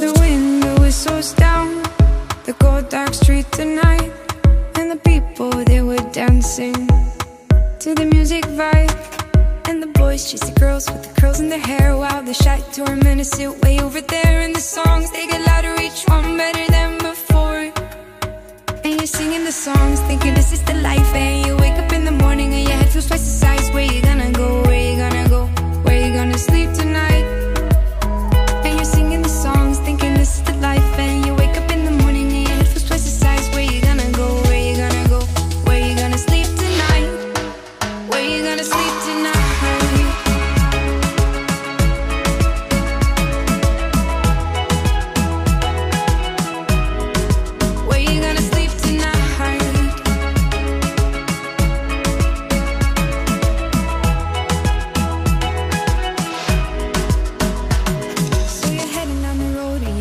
the window whistles down The cold dark street tonight And the people, they were dancing To the music vibe. And the boys chase the girls with the curls in their hair While the shy tormentors sit way over there. And the songs, they get louder, each one better than before. And you're singing the songs, thinking this is the life And you wake up in the morning and your head feels twice the size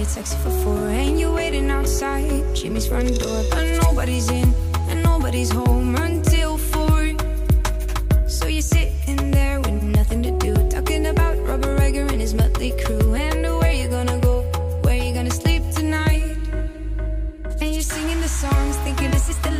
taxi for four And you're waiting outside. Jimmy's front door But nobody's in and nobody's home until four. So you're sitting there with nothing to do Talking about Robert Egger and his motley crew And where you gonna go, where you gonna sleep tonight? And you're singing the songs thinking this is the